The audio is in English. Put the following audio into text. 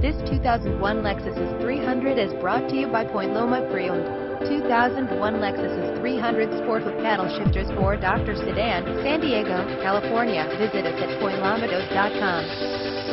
This 2001 Lexus IS300 is brought to you by Point Loma Pre-Owned. 2001 Lexus IS300 Sport with paddle shifters for Doctor Sedan, San Diego, California. Visit us at pointlomaautos.com.